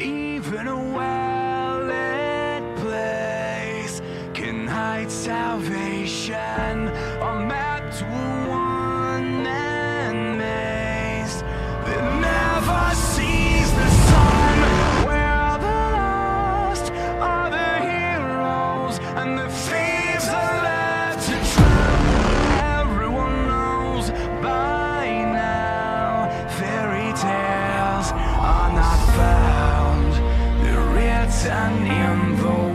Even well lit place can hide salvation, a map sun in the